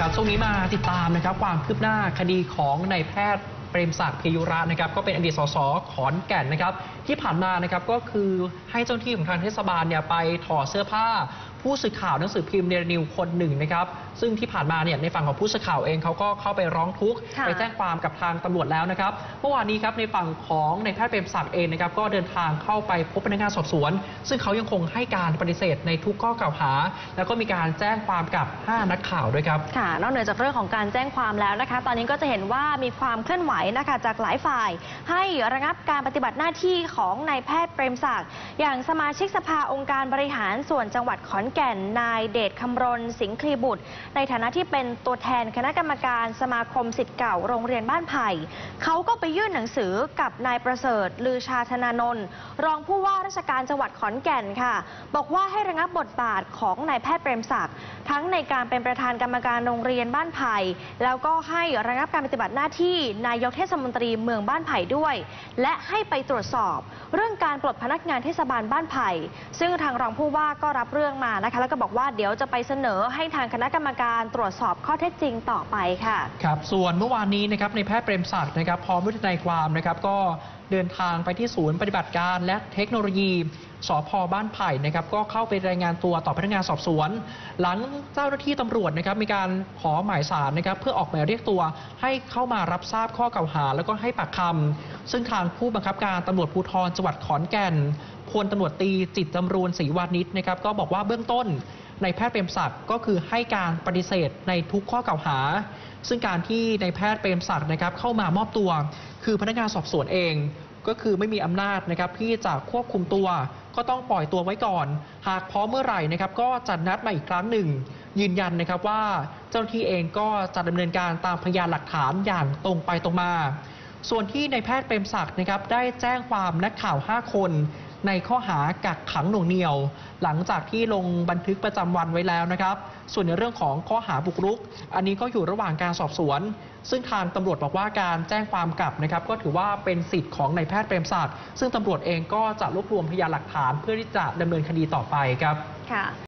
ครับช่วงนี้มาติดตามนะครับความคืบหน้าคดีของนายแพทย์เปรมศักดิ์เพยุระนะครับก็เป็นอดีตสสขอนแก่นนะครับที่ผ่านมานะครับก็คือให้เจ้าหน้าที่ของทางเทศบาลเนี่ยไปถอดเสื้อผ้า ผู้สื่อข่าวหนังสือพิมพ์เดลนิวคนหนึ่งนะครับซึ่งที่ผ่านมาเนี่ยในฝั่งของผู้สื่อข่าวเองเขาก็เข้าไปร้องทุกข์ค่ะไปแจ้งความกับทางตำรวจแล้วนะครับเมื่อวานนี้ครับในฝั่งของนายแพทย์เปรมศักดิ์เองนะครับก็เดินทางเข้าไปพบพนักงานสอบสวน ซึ่งเขายังคงให้การปฏิเสธในทุกข้อกล่าวหา แล้วก็มีการแจ้งความกับ 5 นักข่าวด้วยครับค่ะนอกเหนือจากเรื่องของการแจ้งความแล้วนะคะ ตอนนี้ก็จะเห็นว่ามีความเคลื่อนไหวนะคะจากหลายฝ่าย ให้ระงับการปฏิบัติหน้าที่ของนายแพทย์เปรมศักดิ์อย่างสมาชิกสภาองค์การบริหารส่วนจังหวัดขอนแก่นนายเดชคำรณ สิงห์คลีบุตร ในฐานะที่เป็นตัวแทนคณะกรรมการสมาคมสิทธิ์เก่าโรงเรียนบ้านไผ่เขาก็ไปยื่นหนังสือกับนายประเสริฐ ลือชาธนานนท์รองผู้ว่าราชการจังหวัดขอนแก่นค่ะ บอกว่าให้ระงับบทบาทของนายแพทย์เปรมศักดิ์ทั้งในการเป็นประธานกรรมการโรงเรียนบ้านไผ่แล้วก็ให้ระงับการปฏิบัติหน้าที่นายกเทศมนตรีเมืองบ้านไผ่ด้วย และให้ไปตรวจสอบ เรื่องการปลดพนักงานเทศบาลบ้านไผ่ซึ่งทางรองผู้ว่าก็รับเรื่องมานะคะแล้วก็บอกว่าเดี๋ยวจะไปเสนอให้ทางคณะกรรมการตรวจสอบข้อเท็จจริงต่อไปค่ะ ครับส่วนเมื่อวานนี้นะครับในแพทย์เปรมศักดิ์นะครับพร้อมด้วยทนายความนะครับก็เดินทางไปที่ศูนย์ปฏิบัติการและเทคโนโลยี สพบ้านไผ่นะครับก็เข้าไปรายงานตัวต่อพนักงานสอบสวน หลังเจ้าหน้าที่ตำรวจนะครับมีการขอหมายสารนะครับเพื่อออกหมายเรียกตัว ให้เข้ามารับทราบข้อกล่าวหา แล้วก็ให้ปากคำซึ่งทางผู้บังคับการตำรวจภูธรจังหวัดขอนแก่นพลตำรวจตีจิตจำรูนศรีวานิชนะครับก็บอกว่าเบื้องต้นในแพทย์เปรมศักดิ์ก็คือให้การปฏิเสธในทุกข้อกล่าวหา ซึ่งการที่ในแพทย์เปรมศักดิ์นะครับเข้ามามอบตัว คือพนักงานสอบสวนเอง ก็คือไม่มีอำนาจนะครับที่จะควบคุมตัว ก็ต้องปล่อยตัวไว้ก่อน หากพร้อมเมื่อไหร่นะครับก็จะนัดมาอีกครั้งหนึ่ง ยืนยันนะครับว่าเจ้าหน้าที่เองก็จะดำเนินการตามพยานหลักฐานอย่างตรงไปตรงมา ส่วนที่ในแพทย์เปรมศักดิ์นะครับได้แจ้งความนักข่าว 5 คน ในข้อหากักขังหน่วงเหนียว หลังจากที่ลงบันทึกประจำวันไว้แล้วนะครับ ส่วนในเรื่องของข้อหาบุกรุก อันนี้ก็อยู่ระหว่างการสอบสวน ซึ่งทางตำรวจบอกว่าการแจ้งความกลับนะครับ ก็ถือว่าเป็นสิทธิ์ของนายแพทย์เปรมศักดิ์ซึ่งตำรวจเองก็จะรวบรวมพยานหลักฐานเพื่อที่จะดำเนินคดีต่อไปครับค่ะ